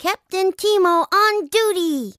Captain Timo on duty.